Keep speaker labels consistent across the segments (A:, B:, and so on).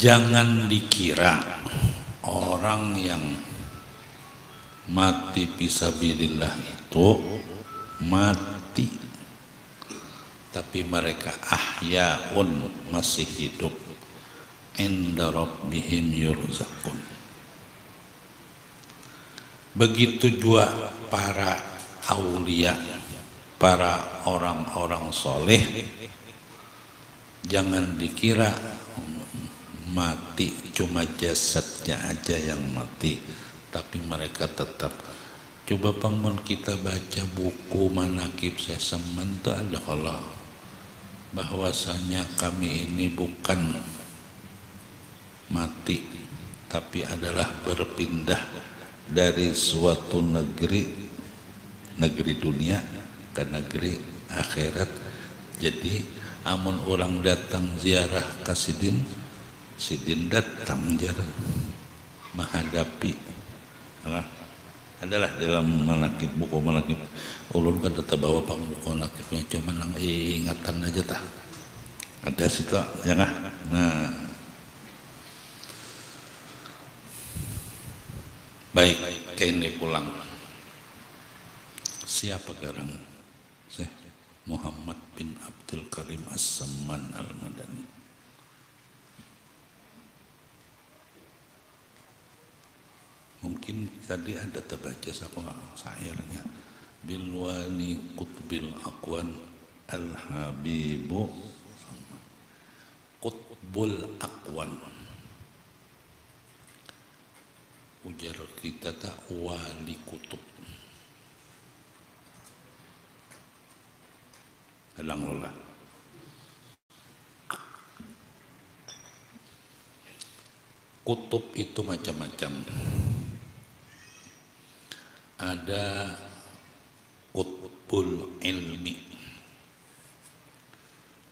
A: jangan dikira orang yang mati pisabilillah itu mati. Tapi mereka ahyaun masih hidup. Inda rabbihim yurzakun begitu juga para aulia para orang-orang soleh jangan dikira mati cuma jasadnya aja yang mati tapi mereka tetap. Coba bangun kita baca buku manakib sesemen itu ada kalau bahwasanya kami ini bukan mati tapi adalah berpindah dari suatu negeri negeri dunia ke negeri akhirat. Jadi amun orang datang ziarah ke Sidin datang ziarah menghadapi nah, adalah dalam manakib buku manakib ulun kan tetap bawa pang buku manakibnya cuma nang ingatan aja tah. Ada situ ya nah, nah. baik ini pulang. Siapa garang? Muhammad bin Abdul Karim As-Saman Al-Madani mungkin tadi ada terbaca sama syairnya. Bilwani kutbil akwan al habibu kutbul akwan. Ujar kita tak wali kutub. Halang lola. Kutub itu macam-macam ada kutbul ilmi.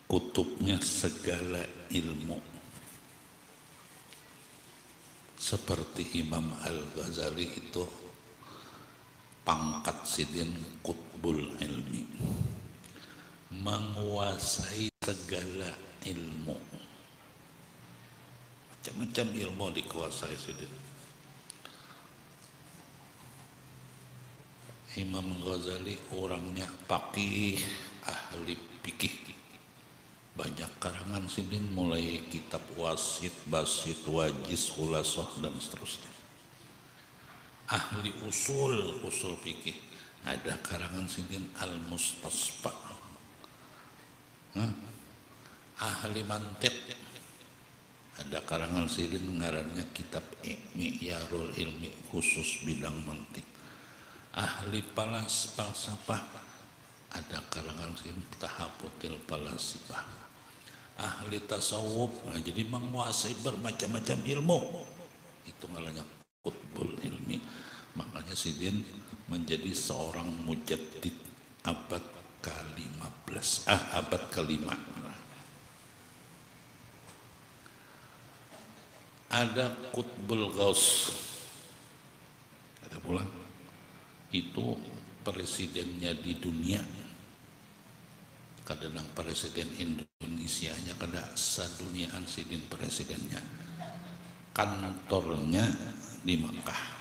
A: Kutubnya segala ilmu. Seperti Imam Al-Ghazali itu pangkat sidin kutbul ilmi. Menguasai segala ilmu. Macam-macam ilmu dikuasai sidin Imam Ghazali orangnya pakih, ahli pikih. Banyak karangan sini mulai kitab wasit, basit, wajis, khulasoh, dan seterusnya. Ahli usul, usul pikih. Ada karangan sini al-mustasfa. Ahli mantik. Ada karangan sini ngarannya kitab Mi'yarul Ilmi khusus bidang mantik ahli palas falsafah. Ada kalangan sini tahaputil palasifah ahli tasawuf nah, jadi menguasai bermacam-macam ilmu. Itu ngalanya kutbul ilmi. Makanya Sidin menjadi seorang mujaddid abad ke-15 ah abad ke-5 ada kutbul gaus ada pulang itu presidennya di dunia. Kadang presiden Indonesia nya kada sedunia ansidin presidennya. Kantornya di Mekah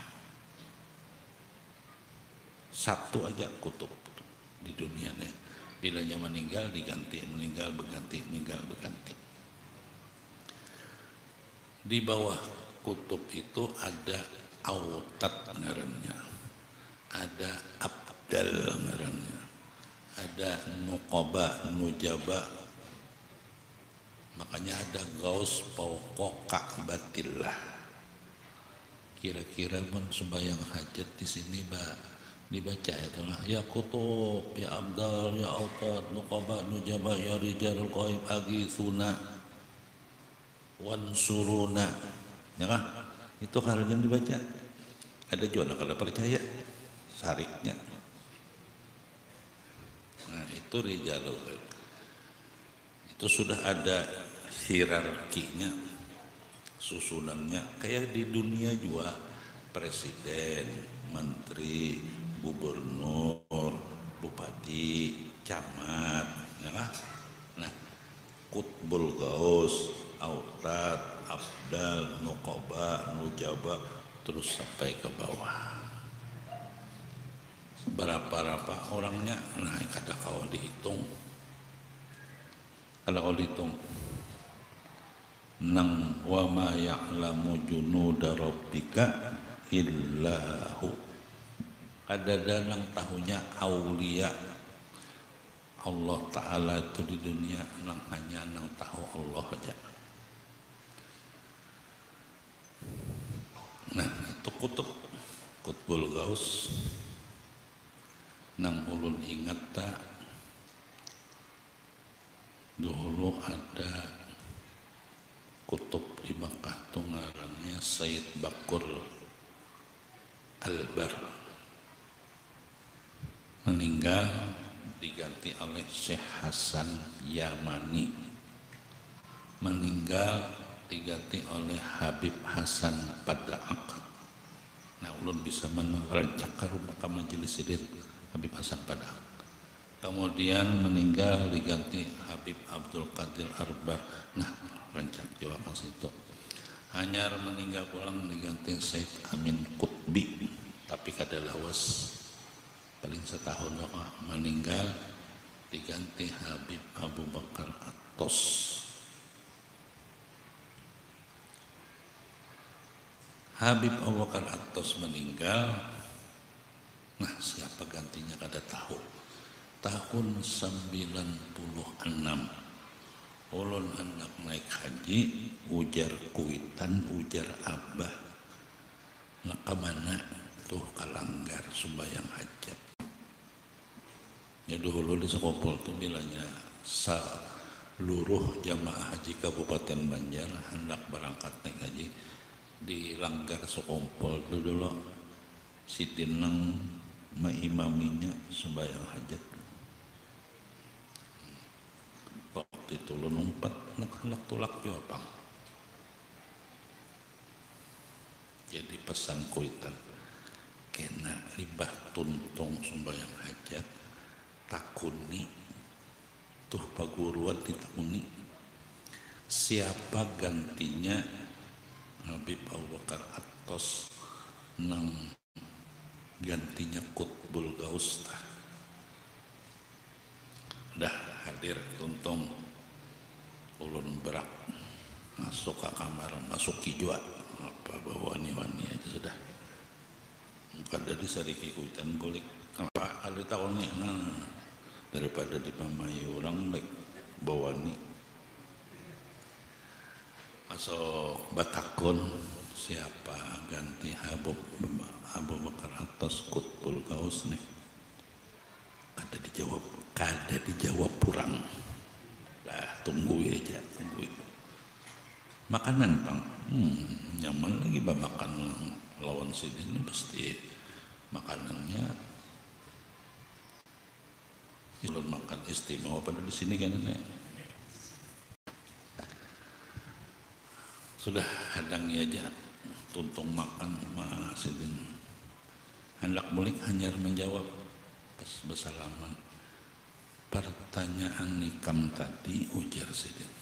A: satu aja kutub di dunia nih bilanya meninggal diganti meninggal berganti meninggal berganti. Di bawah kutub itu ada autat ngarannya ada abdal ngarannya ada nukoba nujaba. Makanya ada gaus pokok ka'batillah kira-kira pun sembahyang hajat di sini mbak dibaca itu lah ya kutub ya abdal ya autad nukoba nujaba ya rijalul qaib agithuna wansuruna. Ya kan? Itu yang dibaca. Ada juga kalau percaya sariknya. Nah itu rijalul Itu sudah ada hierarkinya, susunannya. Kayak di dunia juga presiden, menteri, gubernur, bupati, camat. Ya kan? Nah, kutbul gaus, autad afdal nukoba nujaba terus sampai ke bawah berapa-berapa orangnya? Nah kata kau dihitung. Kalau kau dihitung. Nang wa ma ya'lamu junuda rabbika illahu. Ada dalam tahunya aulia. Allah Ta'ala itu di dunia nang hanya nang tahu Allah aja. Nah itu kutub kutbul gaus nang ulun ingat tak dulu ada kutub di Makkah itu ngarangnya Sayyid Bakur Albar. Meninggal diganti oleh Syekh Hasan Yamani. Meninggal diganti oleh Habib Hasan Padaak nah ulun bisa ke rumah majelis sidin Habib Hasan Padaak kemudian meninggal diganti Habib Abdul Qadir Arbar nah rancak Jawa itu hanyar meninggal pulang diganti Said Amin Kutbi tapi kada lawas. Paling setahun lama meninggal diganti Habib Abu Bakar Atos. Habib Abu Bakar Atos meninggal nah siapa gantinya kada tahu. Tahun 96 ulun hendak naik haji ujar kuitan ujar abah. Nak mana? Tuh kalanggar sembayang hajat. Ya dulu di sekopol tuh bilangnya seluruh jamaah haji Kabupaten Banjar hendak berangkat naik haji di langgar sekompol dulu si Tinang mengimaminya sembayang hajat. Waktu itu lo numpat nak tulak apa jadi pesan kuitan kena ribah tuntung sembahyang hajat takuni tuh paguruan ditakuni. Siapa gantinya? Habib Abu Bakar Atos nang gantinya Kutbul Gaustah dah hadir tuntung ulun berak. Masuk ke kamar masuk kijua apa bawa wani-wani aja sudah. Bukan dari sariki kuitan boleh apa ada tahun nih. Nah daripada di pamayu orang baik bawa ni masuk batakon siapa ganti Abu Abu Bakar atas kutbul kaus nih. Ada dijawab kada dijawab kurang. Tunggu aja tunggu makanan bang? Hmm, nyaman lagi bah makan lawan sini ini pasti makanannya kalau makan istimewa. Pada di sini kan ini sudah hadangnya aja tuntung makan masih hendak mulik hanya menjawab pas bersalaman pertanyaan nikam tadi ujar sedih